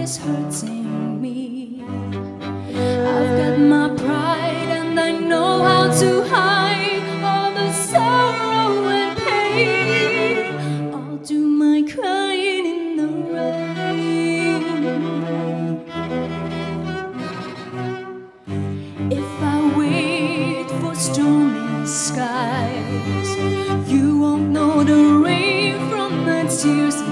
is hurting me. I've got my pride and I know how to hide all the sorrow and pain. I'll do my crying in the rain. If I wait for stormy skies, you won't know the rain from the tears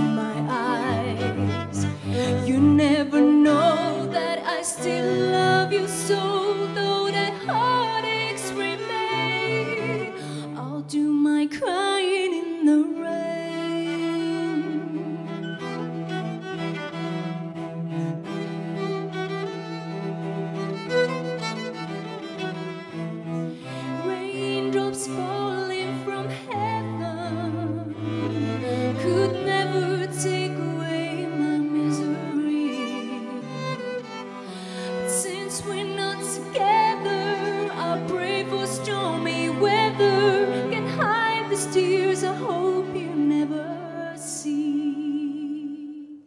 stormy weather can hide the tears I hope you never see.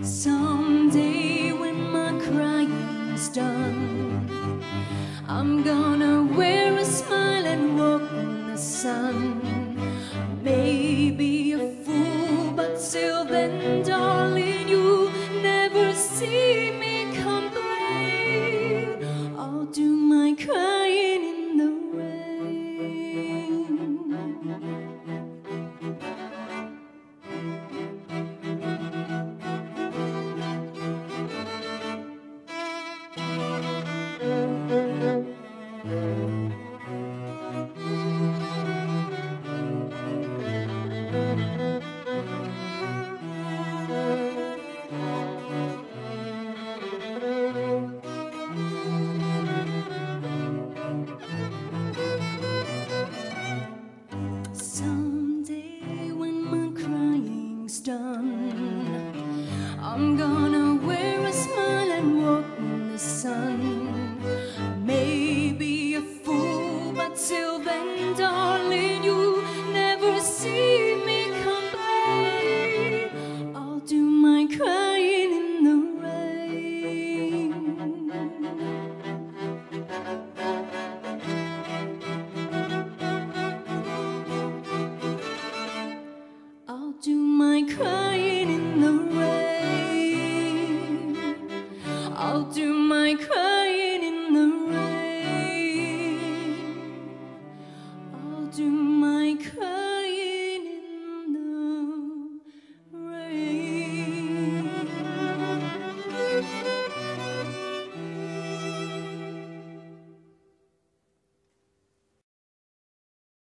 Someday when my crying's done, I'm gonna wear a smile and walk in the sun. Maybe Someday when my crying's done, I'm gonna. cry.